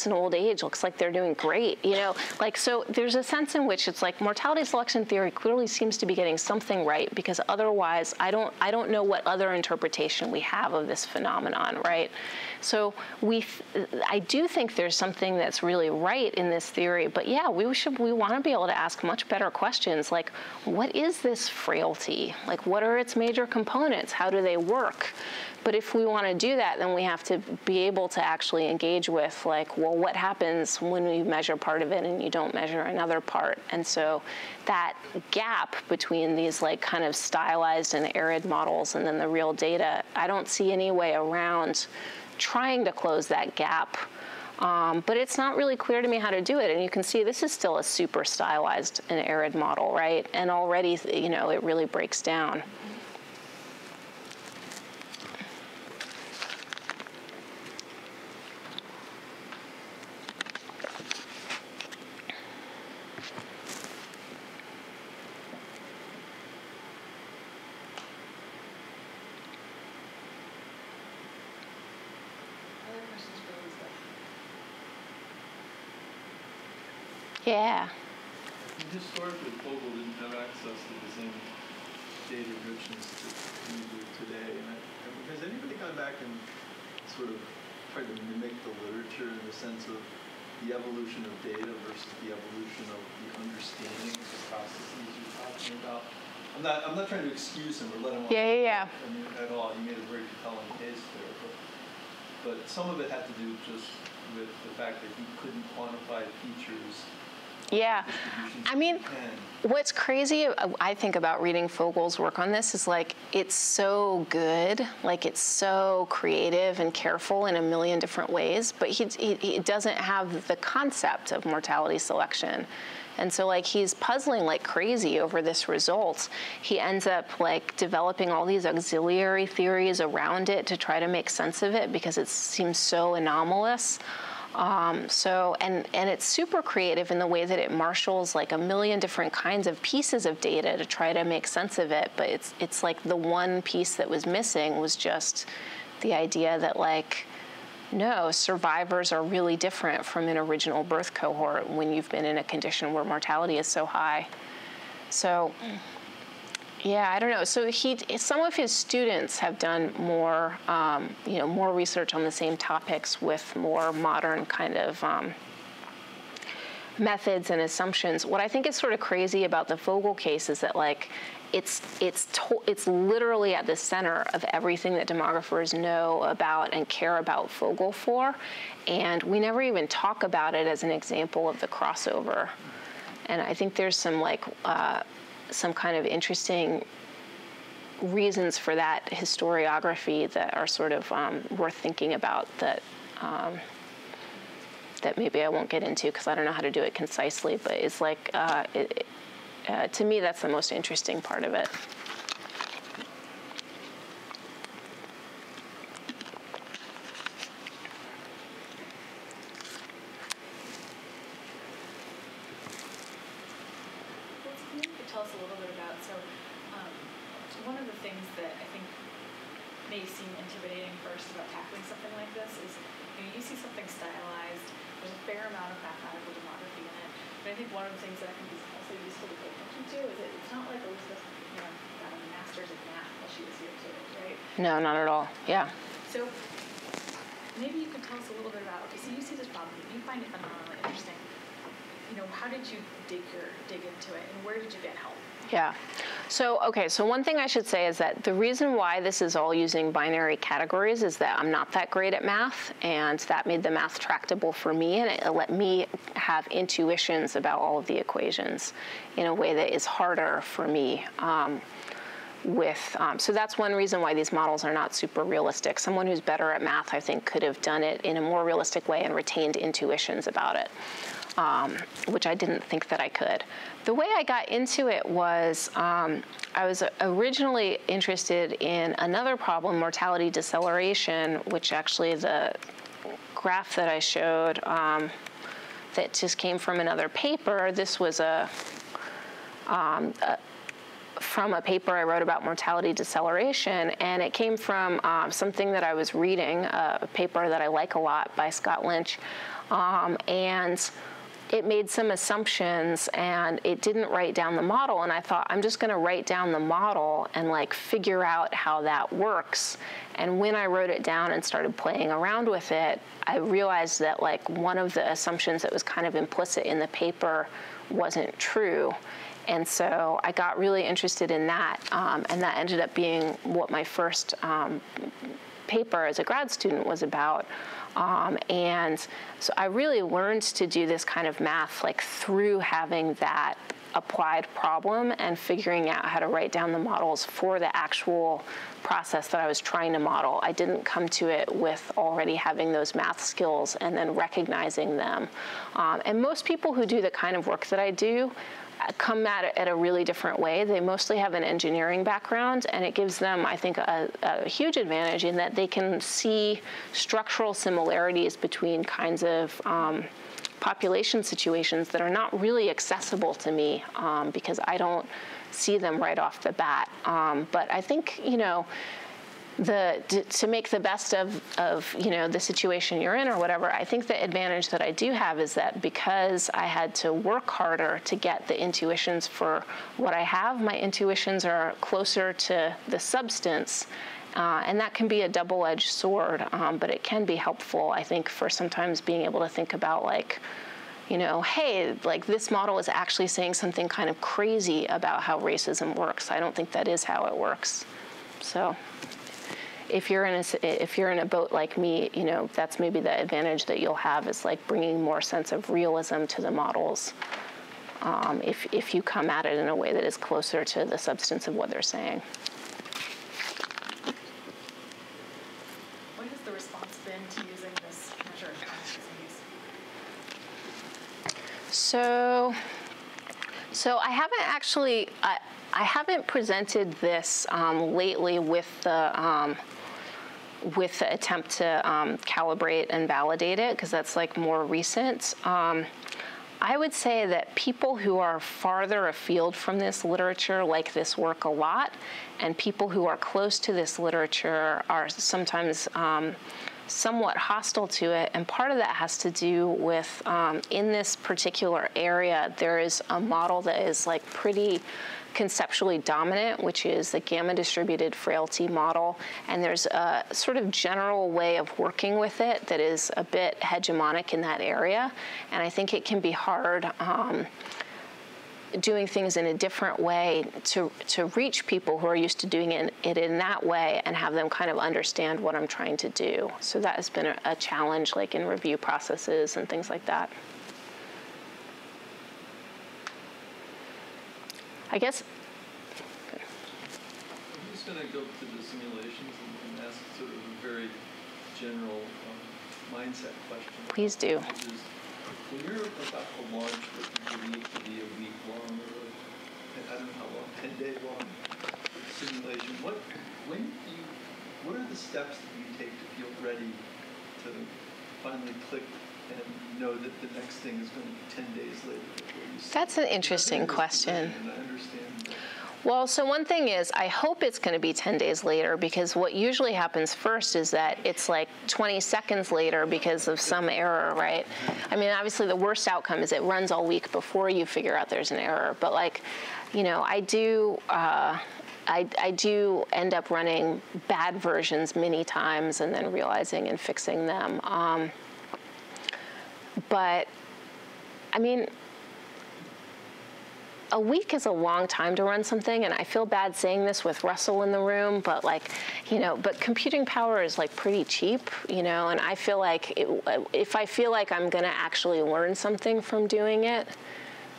in old age looks like they're doing great. You know, like so there's a sense in which it's like mortality selection theory clearly seems to be getting something right because otherwise I don't I don't know what other interpretation we have of this phenomenon, right? So we I do think there's something that's really right in this theory, but yeah, we should we want to be able to ask much better questions like what is this frailty? Like what are its major components? How do they work? But if we want to do that, then we have to be able to actually engage with, like, well, what happens when we measure part of it and you don't measure another part? And so that gap between these, like, kind of stylized and arid models and then the real data, I don't see any way around trying to close that gap. Um, but it's not really clear to me how to do it. And you can see this is still a super stylized and arid model, right? And already, you know, it really breaks down. Yeah. Historically, Fogel didn't have access to the same data richness that we do today. And I, has anybody gone back and sort of tried to mimic the literature in the sense of the evolution of data versus the evolution of the understanding of the processes you're talking about? I'm not, I'm not trying to excuse him or let him off yeah, yeah, yeah. I mean, at all. You made a very compelling case there. But, but some of it had to do just with the fact that he couldn't quantify features yeah. I mean, what's crazy, I think, about reading Fogel's work on this is like it's so good, like it's so creative and careful in a million different ways, but he, he, he doesn't have the concept of mortality selection. And so like he's puzzling like crazy over this result. He ends up like developing all these auxiliary theories around it to try to make sense of it because it seems so anomalous. Um, so, and, and it's super creative in the way that it marshals like a million different kinds of pieces of data to try to make sense of it. But it's, it's like the one piece that was missing was just the idea that like, no, survivors are really different from an original birth cohort when you've been in a condition where mortality is so high. So, Yeah, I don't know. So he, some of his students have done more, um, you know, more research on the same topics with more modern kind of um, methods and assumptions. What I think is sort of crazy about the Fogel case is that like it's it's it's literally at the center of everything that demographers know about and care about Fogel for, and we never even talk about it as an example of the crossover. And I think there's some like uh, some kind of interesting reasons for that historiography that are sort of um, worth thinking about that um, that maybe I won't get into because I don't know how to do it concisely, but it's like, uh, it, uh, to me, that's the most interesting part of it. tell us a little bit about, so um, one of the things that I think may seem intimidating first about tackling something like this is you, know, you see something stylized, there's a fair amount of mathematical demography in it, but I think one of the things that I think is also useful to pay attention to is that it's not like Elizabeth, you know, got a master's in math while she was here too, right? No, not at all. Yeah. So maybe you could tell us a little bit about, okay, so you see this problem, you find it phenomenally interesting you know, how did you dig your dig into it, and where did you get help? Yeah. So, okay, so one thing I should say is that the reason why this is all using binary categories is that I'm not that great at math, and that made the math tractable for me, and it let me have intuitions about all of the equations in a way that is harder for me. Um, with um, so that's one reason why these models are not super realistic. Someone who's better at math, I think, could have done it in a more realistic way and retained intuitions about it um, which I didn't think that I could. The way I got into it was um, I was originally interested in another problem, mortality deceleration, which actually the graph that I showed um, that just came from another paper. This was a, um, a from a paper I wrote about mortality deceleration, and it came from um, something that I was reading, a paper that I like a lot by Scott Lynch, um, and it made some assumptions and it didn't write down the model. And I thought, I'm just going to write down the model and like figure out how that works. And when I wrote it down and started playing around with it, I realized that like one of the assumptions that was kind of implicit in the paper wasn't true. And so I got really interested in that. Um, and that ended up being what my first um, paper as a grad student was about. Um, and so I really learned to do this kind of math like through having that applied problem and figuring out how to write down the models for the actual process that I was trying to model. I didn't come to it with already having those math skills and then recognizing them. Um, and most people who do the kind of work that I do come at it at a really different way. They mostly have an engineering background, and it gives them, I think, a, a, huge advantage in that they can see structural similarities between kinds of um, population situations that are not really accessible to me um, because I don't see them right off the bat. Um, but I think, you know, the to make the best of of you know the situation you're in or whatever i think the advantage that i do have is that because i had to work harder to get the intuitions for what i have my intuitions are closer to the substance uh, and that can be a double-edged sword um, but it can be helpful i think for sometimes being able to think about like you know, hey, like this model is actually saying something kind of crazy about how racism works. I don't think that is how it works. So if you're in a if you're in a boat like me, you know that's maybe the advantage that you'll have is like bringing more sense of realism to the models. Um, if if you come at it in a way that is closer to the substance of what they're saying. What has the response been to using this measure of So, so I haven't actually. I, I haven't presented this um, lately with the um, with the attempt to um, calibrate and validate it, because that's like more recent. Um, I would say that people who are farther afield from this literature like this work a lot, and people who are close to this literature are sometimes um, somewhat hostile to it. And part of that has to do with um, in this particular area, there is a model that is like pretty conceptually dominant, which is the gamma distributed frailty model, and there's a sort of general way of working with it that is a bit hegemonic in that area, and I think it can be hard. Um, doing things in a different way to, to reach people who are used to doing it, it in that way and have them kind of understand what I'm trying to do. So that has been a, a challenge, like in review processes and things like that. I guess I'm just going to go to the simulations and, and ask sort of a very general um, mindset question. Please do. Is, when you're about to launch what you believe to be a week long or a, I don't know how long, 10 day long simulation, what, when you, what are the steps that you take to feel ready to finally click and know that the next thing is going to be 10 days later before you see That's an interesting question. position, And I understand that. Well, so one thing is, I hope it's going to be 10 days later because what usually happens first is that it's like 20 seconds later because of some error, right? I mean, obviously, the worst outcome is it runs all week before you figure out there's an error. But, like, you know, I do. Uh, I, I do end up running bad versions many times and then realizing and fixing them. Um, but I mean, a week is a long time to run something, and I feel bad saying this with Russell in the room, but like, you know, but computing power is like pretty cheap, you know, and I feel like it, if I feel like I'm going to actually learn something from doing it,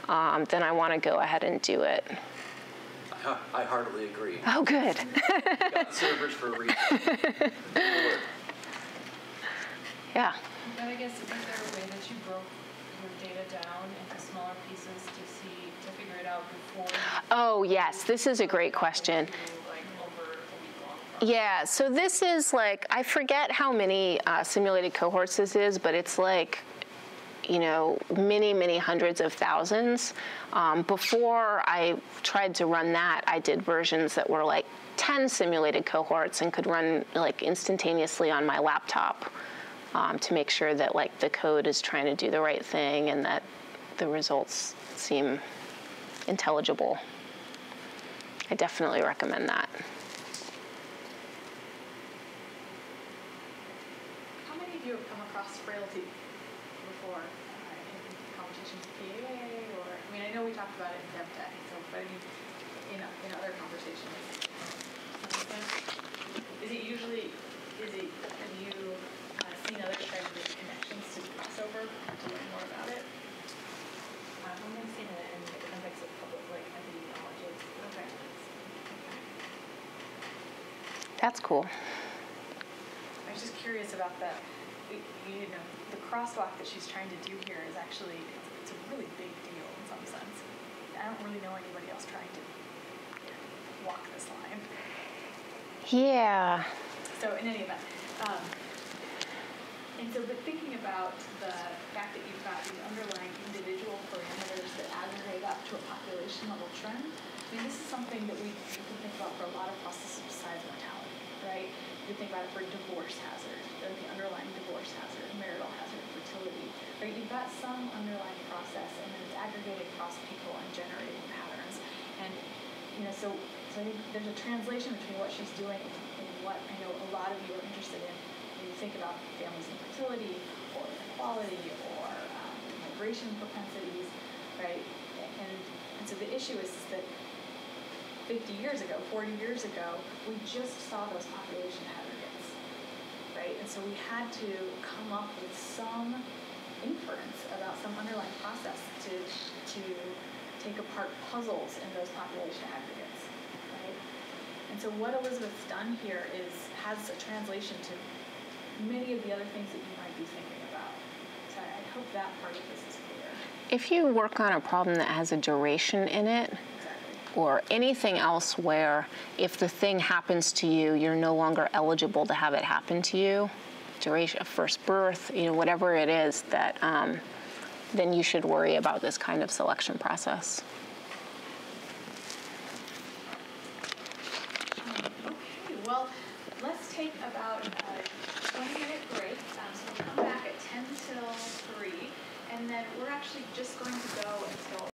um, then I want to go ahead and do it. I- I heartily agree. Oh, good. Got servers for a reason. yeah. And I guess, is there a way that you broke your data down into smaller pieces to see, to figure it out before? you Oh, yes, this is a great question. Yeah, so this is like, I forget how many uh, simulated cohorts this is, but it's like, you know, many, many hundreds of thousands. Um, before I tried to run that, I did versions that were like 10 simulated cohorts and could run like instantaneously on my laptop um, to make sure that like the code is trying to do the right thing and that the results seem intelligible. I definitely recommend that. How many of you have come across frailty before uh, in conversations with PAA or, I mean, I know we talked about it in DevTech, so, but I mean, in, in other conversations. Is it usually, is it, have you uh, seen others try to make connections to crossover to learn more about it? I've only seen it in the context of public, like, epidemiology. Okay. That's cool. I was just curious about the, you know, the crosswalk that she's trying to do here is actually, it's, a really big deal in some sense. I don't really know anybody else trying to walk this line. Yeah. So in any event, um, and so, but thinking about the fact that you've got these underlying individual parameters that aggregate up to a population level trend, I mean, this is something that we, we can think about for a lot of processes besides mortality, right? You think about it for divorce hazard, the underlying divorce hazard, marital hazard, fertility, right? You've got some underlying process, and then it's aggregated across people and generating patterns. And you know, so so I think there's a translation between what she's doing and, and what I know a lot of you are interested in when you think about families and fertility or inequality or um, migration propensities, right? And and so the issue is that 50 years ago, 40 years ago, we just saw those population aggregates, right? And so we had to come up with some inference about some underlying process to to take apart puzzles in those population aggregates, right? And so what Elizabeth's done here is has a translation to many of the other things that you might be thinking about. So I hope that part of this is clear. If you work on a problem that has a duration in it. Or anything else where if the thing happens to you, you're no longer eligible to have it happen to you, duration of first birth, you know, whatever it is, that um, then you should worry about this kind of selection process. Okay, well, let's take about a 20 minute break. Um, so we'll come back at 10 till 3, and then we're actually just going to go